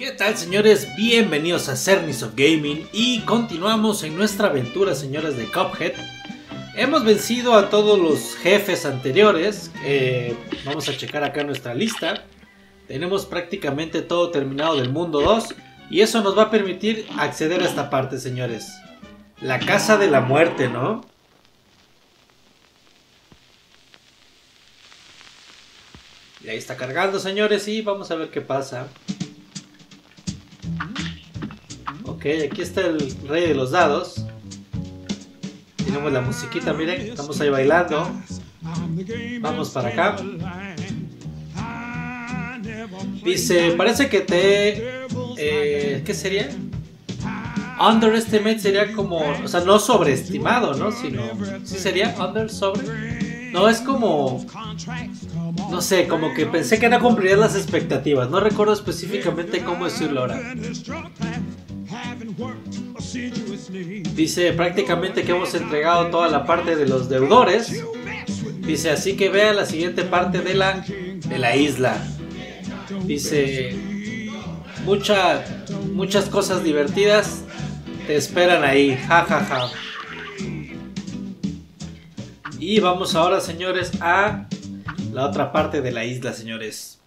¿Qué tal señores? Bienvenidos a Cernis of Gaming y continuamos en nuestra aventura señores de Cuphead. Hemos vencido a todos los jefes anteriores, eh, vamos a checar acá nuestra lista. Tenemos prácticamente todo terminado del mundo 2 y eso nos va a permitir acceder a esta parte señores. La casa de la muerte, ¿no? Y ahí está cargando señores y vamos a ver qué pasa. Ok, aquí está el rey de los dados. Tenemos la musiquita, miren, estamos ahí bailando. Vamos para acá. Dice, parece que te... Eh, ¿Qué sería? Underestimate sería como... O sea, no sobreestimado, ¿no? Sino... ¿Sí sería? Under, sobre. No, es como... No sé, como que pensé que no cumplirías las expectativas. No recuerdo específicamente cómo decirlo ahora. Dice prácticamente que hemos entregado toda la parte de los deudores. Dice así que vea la siguiente parte de la, de la isla. Dice mucha, muchas cosas divertidas te esperan ahí. Ja. Y vamos ahora, señores, a la otra parte de la isla, señores.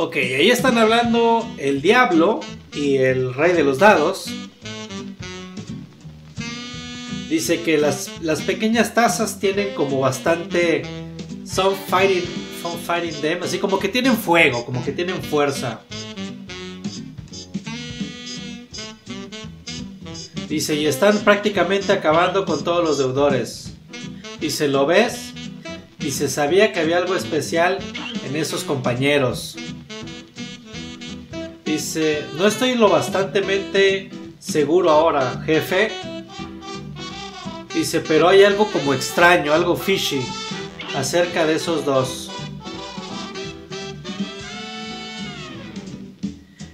Ok, ahí están hablando el diablo y el rey de los dados. Dice que las, pequeñas tazas tienen como bastante... Son fighting, son fighting them, así como que tienen fuego, como que tienen fuerza. Dice, y están prácticamente acabando con todos los deudores. Dice, ¿lo ves? Dice, sabía que había algo especial en esos compañeros. Dice, no estoy lo bastantemente seguro ahora, jefe. Dice, pero hay algo como extraño, algo fishy acerca de esos dos.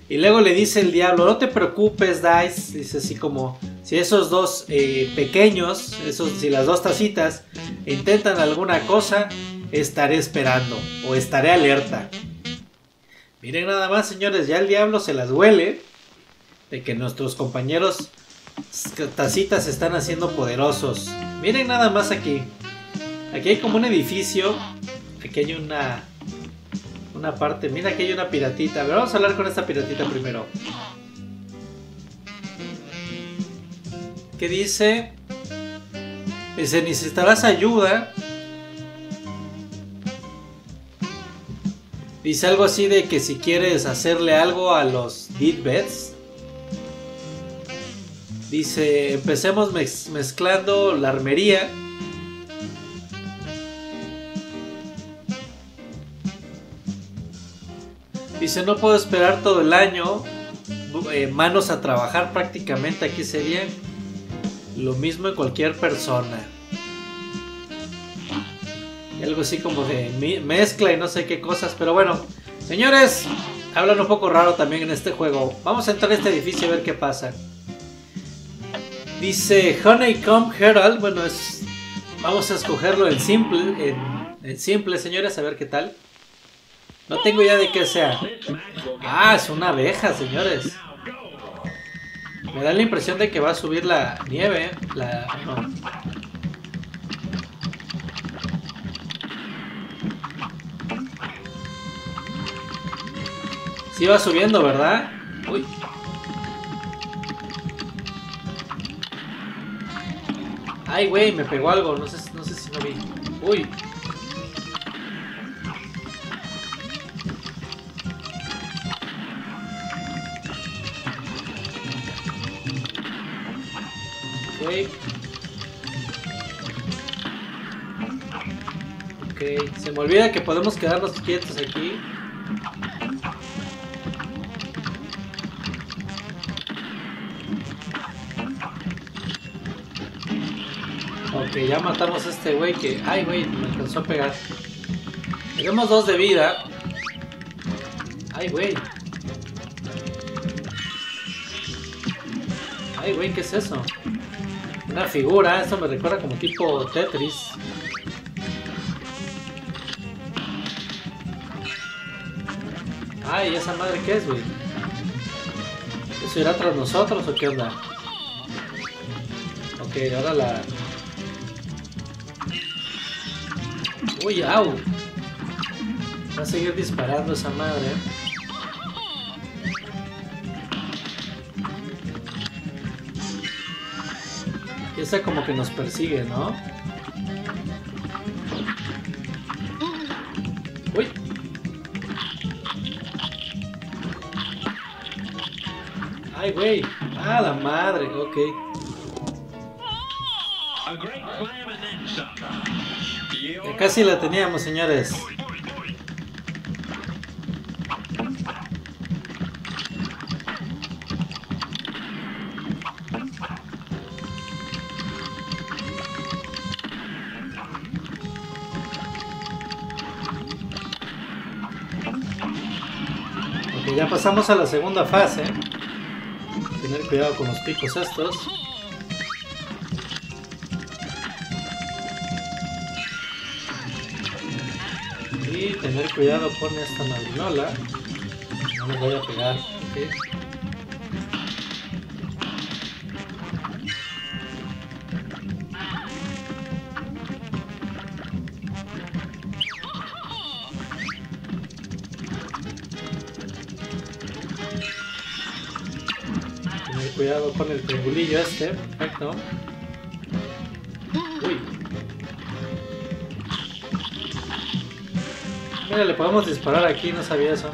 Y luego le dice el diablo, no te preocupes, Dice. Dice así como, si esos dos eh, pequeños, esos, si las dos tacitas intentan alguna cosa, estaré esperando o estaré alerta. Miren nada más, señores, ya el diablo se las huele de que nuestros compañeros tacitas se están haciendo poderosos. Miren nada más aquí. Aquí hay como un edificio. Aquí hay una una parte. Mira, aquí hay una piratita. A ver, vamos a hablar con esta piratita primero. ¿Qué dice? Dice, necesitarás ayuda Dice algo así de que si quieres hacerle algo a los Deadbeds. Dice, empecemos mezclando la armería. Dice, no puedo esperar todo el año. Eh, manos a trabajar prácticamente aquí sería lo mismo en cualquier persona algo así como de mezcla y no sé qué cosas. Pero bueno, señores, hablan un poco raro también en este juego. Vamos a entrar a este edificio a ver qué pasa. Dice Honeycomb Herald. Bueno, es. Vamos a escogerlo en simple. En, simple, señores, a ver qué tal. No tengo idea de qué sea. Ah, es una abeja, señores. Me da la impresión de que va a subir la nieve. La, Sí va subiendo, ¿verdad? Uy. Ay, güey, me pegó algo. No sé, no sé si lo vi. Uy. Ok. Ok. Se me olvida que podemos quedarnos quietos aquí. Ok, ya matamos a este güey que... Ay, güey, me alcanzó a pegar. Tenemos dos de vida. Ay, güey. Ay, güey, ¿qué es eso? Una figura, eso me recuerda como tipo Tetris. Ay, ¿esa madre qué es, güey? ¿Eso irá tras nosotros o qué onda? Ok, ahora la... Uy, au. Va a seguir disparando esa madre. Y esa como que nos persigue, ¿no? Uy. Ay, güey. Ah, la madre. Ok. Casi la teníamos, señores. Ok, ya pasamos a la segunda fase. Tener cuidado con los picos estos. Y tener cuidado con esta madrinola. No me voy a pegar. ok. Tener cuidado con el triangulillo este. Perfecto. Le podemos disparar aquí, no sabía eso.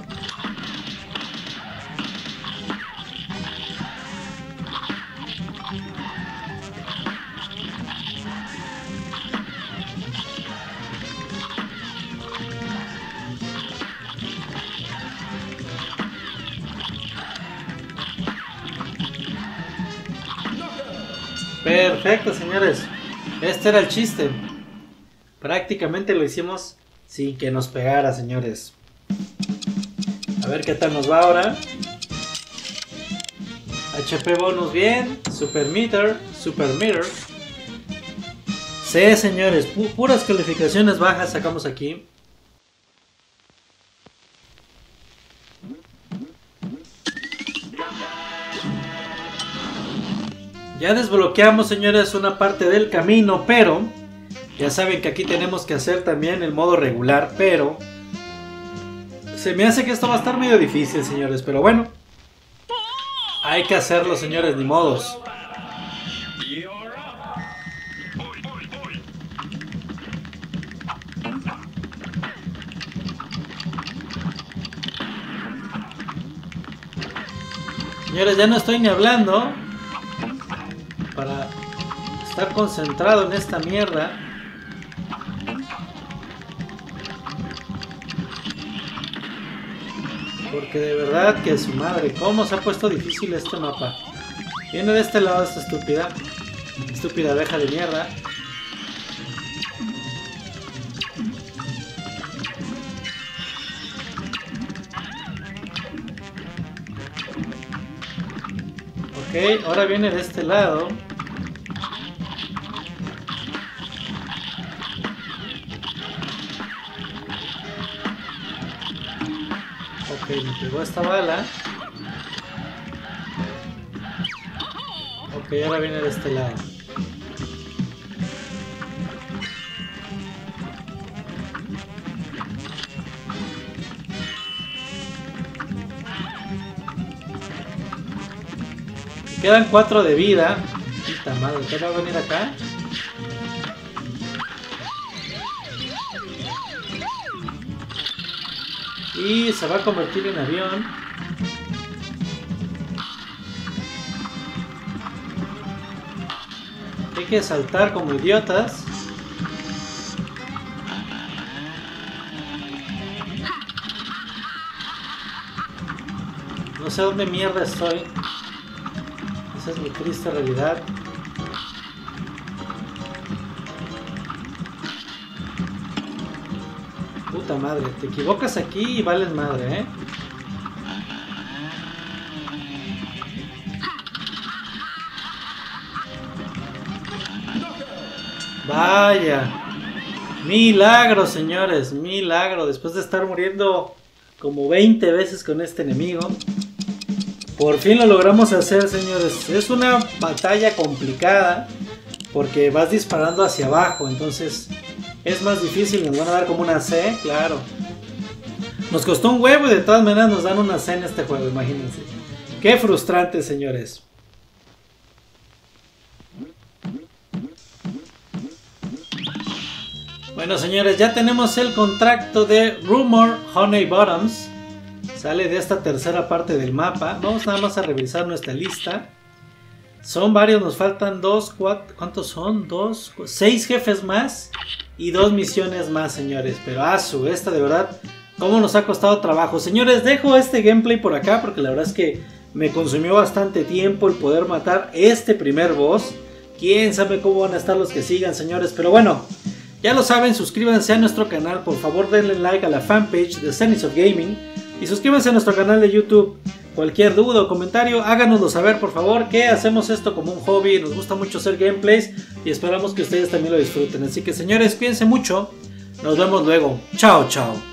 Perfecto, señores. Este era el chiste. Prácticamente lo hicimos sin que nos pegara, señores. A ver qué tal nos va ahora. HP bonus bien. Super meter. Super meter. Sí, señores. pu- puras calificaciones bajas sacamos aquí. Ya desbloqueamos, señores, una parte del camino, pero ya saben que aquí tenemos que hacer también el modo regular, pero se me hace que esto va a estar medio difícil, señores, pero bueno, hay que hacerlo, señores, ni modos. Señores, ya no estoy ni hablando para estar concentrado en esta mierda. Porque de verdad que su madre, ¿cómo se ha puesto difícil este mapa? Viene de este lado esta estúpida. Estúpida abeja de mierda. Ok, ahora viene de este lado. Pegó esta bala. Ok, ahora viene de este lado. Quedan cuatro de vida. Puta madre, ¿qué va a venir acá? Y se va a convertir en avión. Hay que saltar como idiotas. No sé dónde mierda estoy. Esa es mi triste realidad. Madre, te equivocas aquí y vales madre, ¿eh? Vaya. Milagro, señores, milagro. Después de estar muriendo como 20 veces con este enemigo. Por fin lo logramos hacer, señores. Es una batalla complicada porque vas disparando hacia abajo, entonces es más difícil. Nos van a dar como una C, claro. Nos costó un huevo y de todas maneras nos dan una C en este juego, imagínense. Qué frustrante, señores. Bueno, señores, ya tenemos el contrato de Rumor Honey Bottoms. Sale de esta tercera parte del mapa. Vamos nada más a revisar nuestra lista. Son varios, nos faltan dos, ¿cuántos son? Dos, seis jefes más y dos misiones más, señores. Pero asu, esta de verdad, cómo nos ha costado trabajo. Señores, dejo este gameplay por acá porque la verdad es que me consumió bastante tiempo el poder matar este primer boss. Quién sabe cómo van a estar los que sigan, señores. Pero bueno, ya lo saben, suscríbanse a nuestro canal. Por favor, denle like a la fanpage de Zenith of Gaming y suscríbanse a nuestro canal de YouTube. Cualquier duda o comentario, háganoslo saber por favor, que hacemos esto como un hobby, nos gusta mucho hacer gameplays y esperamos que ustedes también lo disfruten. Así que señores, piensen mucho, nos vemos luego. Chao, chao.